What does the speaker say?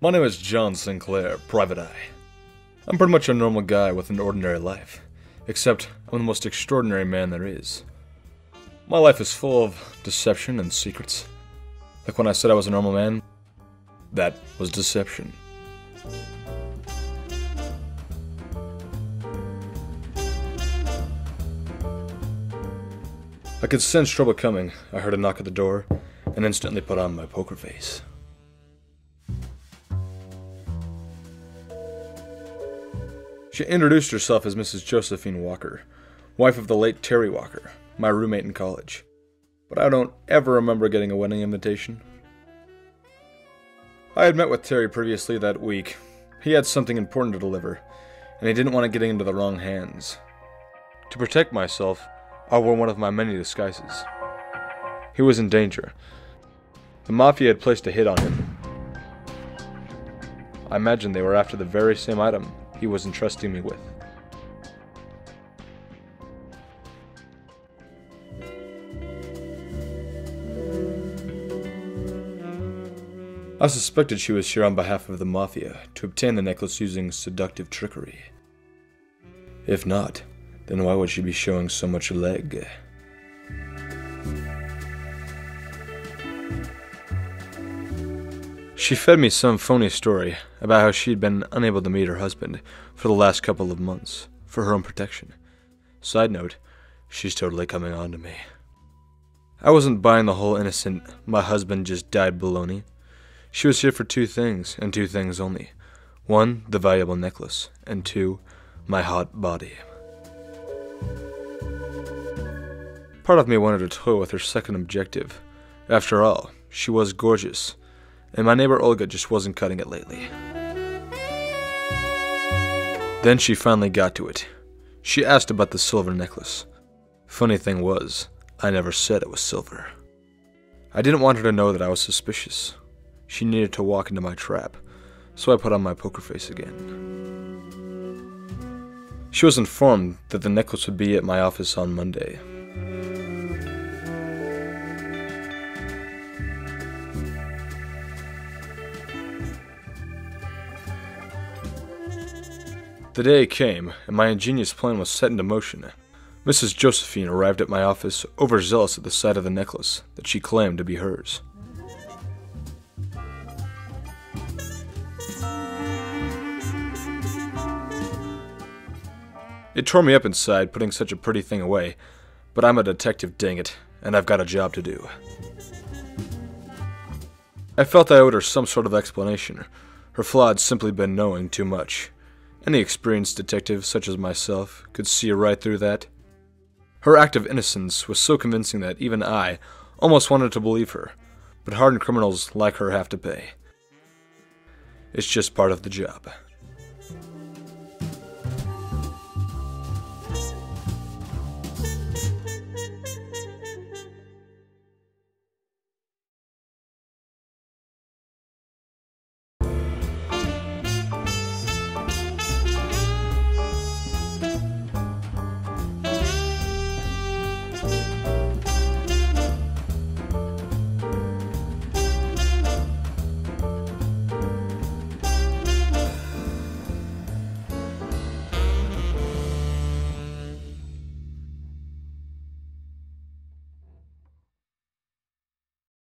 My name is John Sinclair, Private Eye. I'm pretty much a normal guy with an ordinary life, except I'm the most extraordinary man there is. My life is full of deception and secrets. Like when I said I was a normal man, that was deception. I could sense trouble coming. I heard a knock at the door and instantly put on my poker face. She introduced herself as Mrs. Josephine Walker, wife of the late Terry Walker, my roommate in college. But I don't ever remember getting a wedding invitation. I had met with Terry previously that week. He had something important to deliver, and he didn't want to get into the wrong hands. To protect myself, I wore one of my many disguises. He was in danger. The Mafia had placed a hit on him. I imagine they were after the very same item he was entrusting me with. I suspected she was here on behalf of the Mafia to obtain the necklace using seductive trickery. If not, then why would she be showing so much leg? She fed me some phony story about how she'd been unable to meet her husband for the last couple of months for her own protection. Side note, she's totally coming on to me. I wasn't buying the whole innocent, my husband just died baloney. She was here for two things, and two things only. One, the valuable necklace, and two, my hot body. Part of me wanted to toy with her second objective. After all, she was gorgeous, and my neighbor Olga just wasn't cutting it lately. Then she finally got to it. She asked about the silver necklace. Funny thing was, I never said it was silver. I didn't want her to know that I was suspicious. She needed to walk into my trap, so I put on my poker face again. She was informed that the necklace would be at my office on Monday. The day came, and my ingenious plan was set into motion. Mrs. Josephine arrived at my office, overzealous at the sight of the necklace that she claimed to be hers. It tore me up inside putting such a pretty thing away, but I'm a detective, dang it, and I've got a job to do. I felt I owed her some sort of explanation. Her flaw had simply been knowing too much. Any experienced detective, such as myself, could see right through that. Her act of innocence was so convincing that even I almost wanted to believe her, but hardened criminals like her have to pay. It's just part of the job.